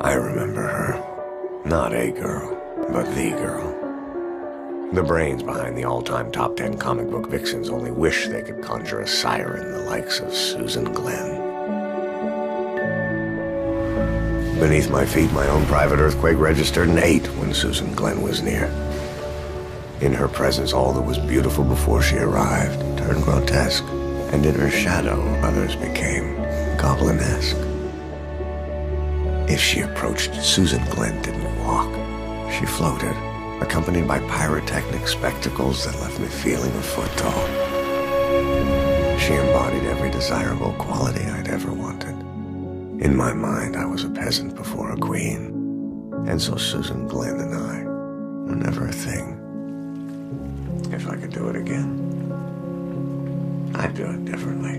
I remember her. Not a girl, but the girl. The brains behind the all-time top 10 comic book vixens only wish they could conjure a siren the likes of Susan Glenn. Beneath my feet, my own private earthquake registered an 8 when Susan Glenn was near. In her presence, all that was beautiful before she arrived turned grotesque, and in her shadow, others became goblinesque. If she approached, Susan Glenn didn't walk. She floated, accompanied by pyrotechnic spectacles that left me feeling a foot tall. She embodied every desirable quality I'd ever wanted. In my mind, I was a peasant before a queen, and so Susan Glenn and I were never a thing. If I could do it again, I'd do it differently.